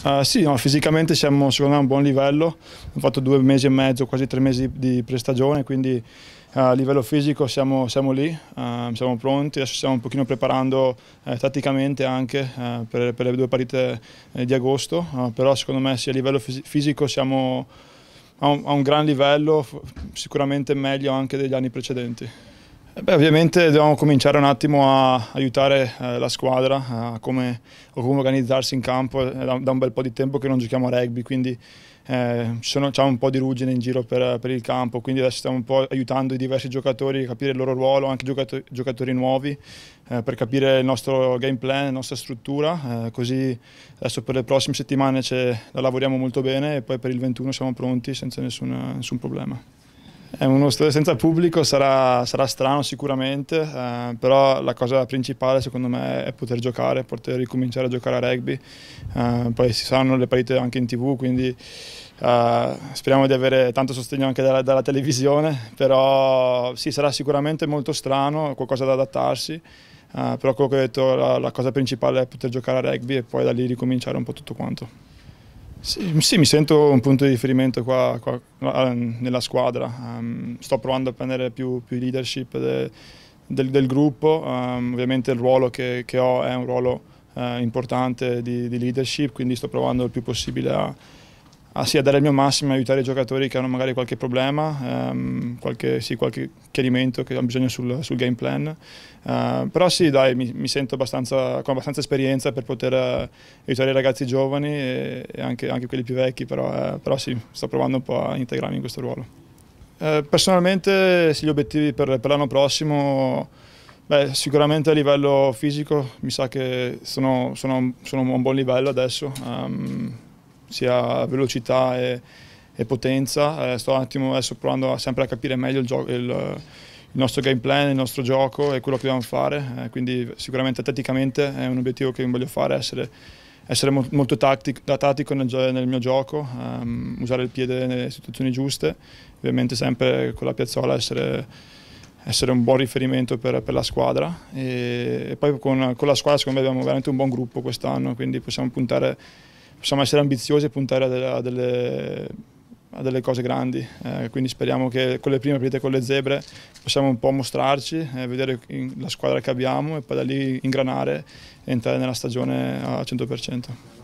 Uh, sì, no, fisicamente siamo secondo me a un buon livello, abbiamo fatto due mesi e mezzo, quasi tre mesi di prestagione, quindi uh, a livello fisico siamo, siamo lì, uh, siamo pronti, adesso stiamo un pochino preparando eh, tatticamente anche per, per, le due partite eh, di agosto, però secondo me sì, a livello fisico siamo a un, a un gran livello, sicuramente meglio anche degli anni precedenti. Beh, ovviamente dobbiamo cominciare un attimo a aiutare eh, la squadra a come, a come, organizzarsi in campo, è da, da, un bel po' di tempo che non giochiamo a rugby, quindi eh, c'è un po' di ruggine in giro per, per, il campo, quindi adesso stiamo un po' aiutando i diversi giocatori a capire il loro ruolo, anche giocatori, giocatori nuovi, eh, per capire il nostro game plan, la nostra struttura, eh, così adesso per le prossime settimane la lavoriamo molto bene e poi per il 21 siamo pronti senza nessun, nessun problema. Uno stadio senza pubblico sarà, sarà strano sicuramente, eh, però la cosa principale secondo me è poter giocare, poter ricominciare a giocare a rugby. Eh, poi si saranno le partite anche in tv, quindi eh, speriamo di avere tanto sostegno anche dalla, dalla, televisione, però sì, sarà sicuramente molto strano, qualcosa da adattarsi. Uh, però quello ho detto, la, la cosa principale è poter giocare a rugby e poi da lì ricominciare un po' tutto quanto. Sì, sì, mi sento un punto di riferimento qua, qua nella squadra. Um, sto provando a prendere più, più leadership de, del, del, gruppo. Um, ovviamente il ruolo che, che, ho è un ruolo uh, importante di, di, leadership, quindi sto provando il più possibile a, a, sì, a dare il mio massimo, a aiutare i giocatori che hanno magari qualche problema, um, qualche, sì, qualche, chiarimento che hanno bisogno sul, sul game plan. Uh, però sì, dai, mi, mi sento abbastanza, con abbastanza esperienza per poter uh, aiutare i ragazzi giovani e, e anche, anche, quelli più vecchi, però, uh, però, sì, sto provando un po' a integrarmi in questo ruolo. personalmente sì, gli obiettivi per, per l'anno prossimo Beh, sicuramente a livello fisico mi sa che sono, sono, sono a un buon livello adesso. Um, sia velocità e, e potenza. Eh, sto un attimo adesso provando sempre a capire meglio il, il, il, nostro game plan, il nostro gioco e quello che dobbiamo fare. Eh, quindi sicuramente tatticamente è un obiettivo che voglio fare, essere, essere molto tattico, tattico nel, nel, mio gioco, um, usare il piede nelle situazioni giuste, ovviamente sempre con la piazzola essere essere un buon riferimento per, per la squadra e, e poi con, con, la squadra secondo me abbiamo veramente un buon gruppo quest'anno quindi possiamo puntare possiamo essere ambiziosi e puntare a delle, a delle, a delle cose grandi, eh, quindi speriamo che con le prime partite con le zebre possiamo un po' mostrarci, eh, vedere la squadra che abbiamo e poi da lì ingranare e entrare nella stagione al 100%.